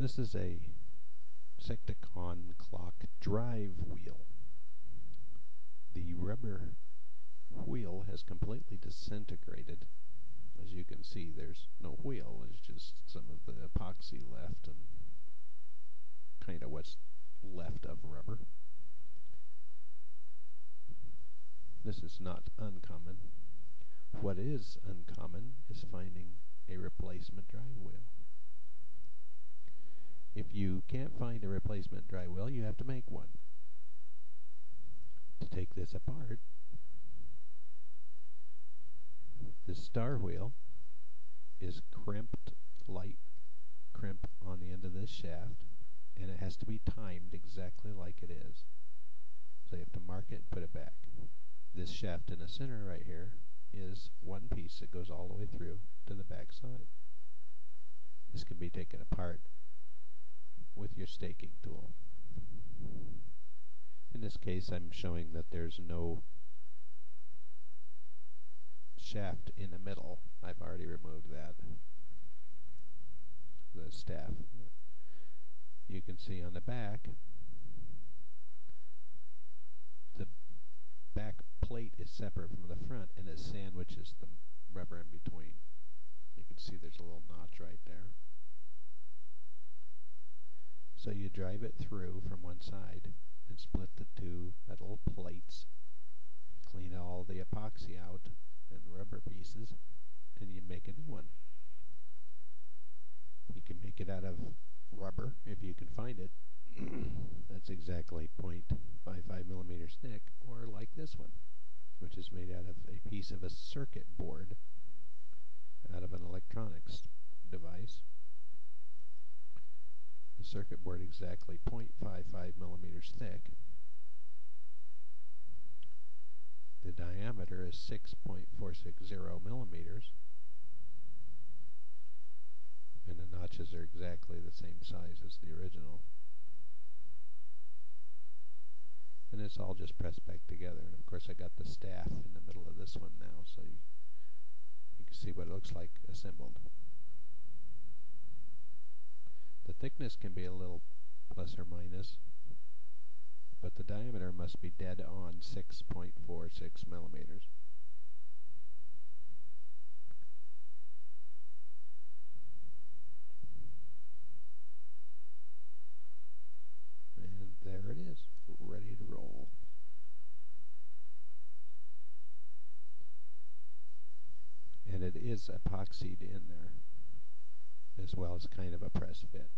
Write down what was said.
This is a Secticon clock drive wheel. The rubber wheel has completely disintegrated. As you can see, there's no wheel. It's just some of the epoxy left and kind of what's left of rubber. This is not uncommon. What is uncommon is finding a replacement drive wheel. If you can't find a replacement drive wheel, you have to make one. To take this apart, the star wheel is crimped, light crimp on the end of this shaft, and it has to be timed exactly like it is. So you have to mark it and put it back. This shaft in the center right here is one piece that goes all the way through to the back side. This can be taken apart your staking tool. In this case I'm showing that there's no shaft in the middle. I've already removed that. The staff. You can see on the back the back plate is separate from the front and it sandwiches the rubber in between. You can see there's a little notch right there. So you drive it through from one side and split the two metal plates, clean all the epoxy out and rubber pieces, and you make a new one. You can make it out of rubber if you can find it. That's exactly 0.55 millimeters thick, or like this one, which is made out of a piece of a circuit board out of an electronics device the circuit board exactly 0.55 millimeters thick. The diameter is 6.460 millimeters. And the notches are exactly the same size as the original. And it's all just pressed back together. And of course I got the staff in the middle of this one now, so you, you can see what it looks like assembled. The thickness can be a little plus or minus, but the diameter must be dead on 6.46 millimeters. And there it is, ready to roll. And it is epoxied in there as well as kind of a press fit.